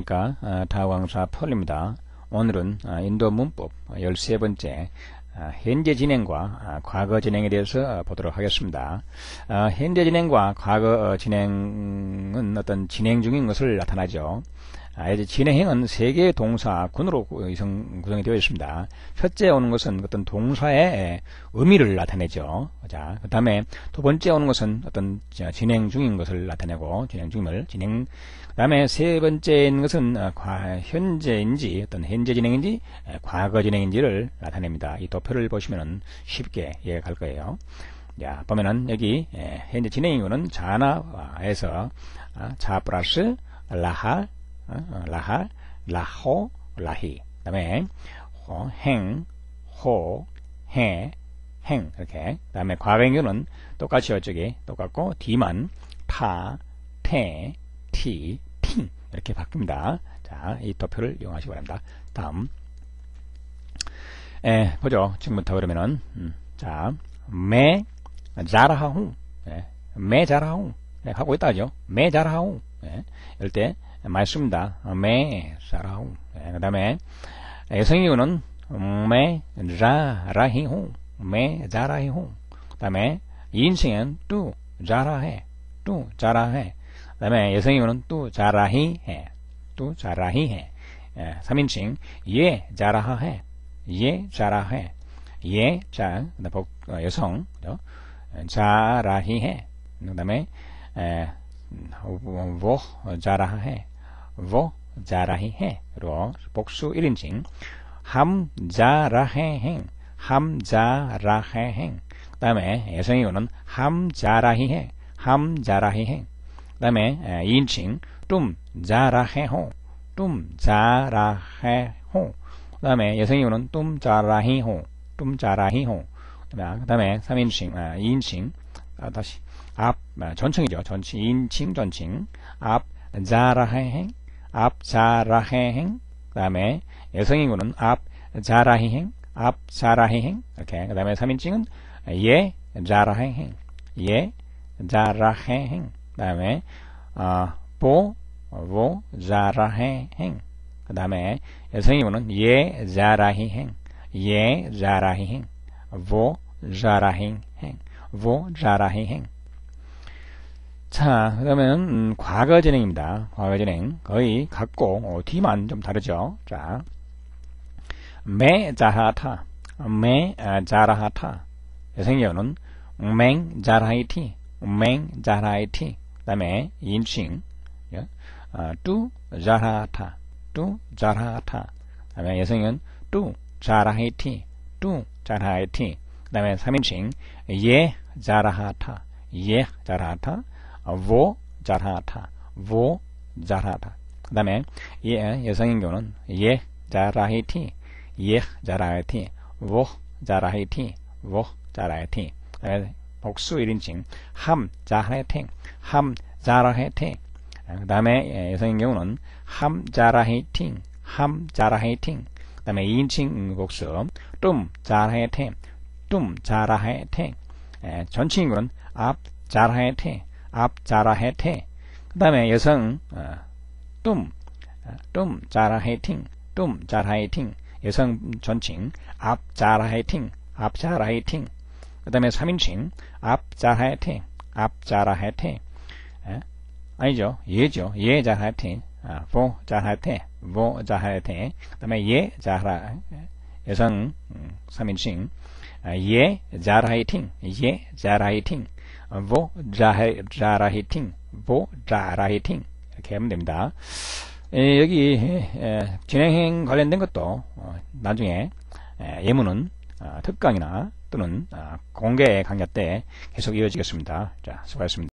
안녕하십니까 아, 다왕사 펄입니다. 오늘은 아, 인도 문법 13번째 아, 현재 진행과 과거 진행에 대해서 보도록 하겠습니다. 현재 진행과 과거 진행은 어떤 진행 중인 것을 나타나죠. 이제 진행은 세 개의 동사 군으로 구성이 되어 있습니다. 첫째 오는 것은 어떤 동사의 의미를 나타내죠. 자, 그 다음에 두 번째 오는 것은 어떤 진행 중인 것을 나타내고 진행 중임을 진행 그 다음에 세 번째인 것은 어, 현재인지 어떤 현재 진행인지 과거 진행인지를 나타냅니다. 이 도표를 보시면 쉽게 이해가 갈 거예요. 자, 보면은 여기 현재 진행이거는 자나에서 아, 자 플러스 라하 어, 라하, 라호, 라히. 그 다음에 행, 호, 해, 행 이렇게. 그 다음에 경우는 똑같이 이쪽에 똑같고 뒤만 타, 태, 티, 팅 이렇게 바뀝니다. 자, 이 도표를 이용하시기 바랍니다. 다음 에, 보죠. 지금부터 그러면은 음, 자, 매 자라하후 예, 매 자라하후 네, 하고 있다죠. 매 자라하후 예, 이럴 때 맞습니다. 매 사라후. 그 다음에 여성이유는 매 자라히후. 매 자라히후. 그 다음에 인생은 또 자라해. 또 자라해. 그 다음에 여성이유는 또 자라히해. 또 자라히해. 3인칭 예 자라해. 예 자라해. 예 자, 복, 여성 자라히해. 그 다음에 वो जा रहा है वो जा रही है 그리고 복수 1인칭 हम जा रहे हैं हम जा रहे हैं 그다음에 여성이고는 हम जा रही है हम जा रही है 그다음에 2인칭 तुम जा रहे हो तुम जा रहे हो 그다음에 여성이고는 तुम जा रही हो तुम जा रही हो 그다음에 3인칭 2인칭 다시 앞 전칭이죠 전칭 2인칭 전칭 앞 자라행 앞 자라행 그 다음에 여성인구는 앞 자라행 앞 자라행 이렇게 그 다음에 3인칭은 예 자라행 예 자라행 그 다음에 어, 보, 보 자라행 그 다음에 여성인구는 예 자라행 예 자라행 보 자라행 보 자라행 자, 그러면 음, 과거 진행입니다. 과거 진행 거의 같고 어, 뒤만 좀 다르죠. 자, 매 자하타, 매 자라하타. 여성여는 맹 자라이티, 맹 자라이티. 그 다음에 인칭 어, 뚜 자라하타, 뚜 자라하타. 그 다음에 여성은 뚜 자라이티, 뚜 자라이티. 그 다음에 3인칭 예 자라하타, 예 자라하타. वो जा रहा था वो जा रहा था 그 다음에 예, 여성인 경우는 예 जा रही थी ये जा रही थी वो जा रही थी वो जा रही थी 복수 1인칭 함 जा रहे थे 함 जा रहे थे 그 다음에 여성인 경우는 함 जा रही थी 함 जा रही थी 그 다음에 2인칭 복수 tum जा रहे थे tum जा रहे थे 전칭인 경우는 आप जा रहे थे 앞 자라해테 그 다음에 여성 뚱, 뚱 자라해팅 뚱 자라해팅 여성 전칭 앞 자라해팅 앞 자라해팅 그 다음에 3인칭 앞 자라해테 앞 자라해테 아니죠 예죠 예 자라해테 아, 보 자라해테 보 자라해테 그 다음에 예 자라 여성 3인칭 예 자라해팅 예 자라해팅 vo 자라히팅 vo 자라히팅 이렇게 하면 됩니다. 에, 여기 에, 진행 관련된 것도 어, 나중에 에, 예문은 어, 특강이나 또는 어, 공개 강좌 때 계속 이어지겠습니다. 자, 수고하셨습니다.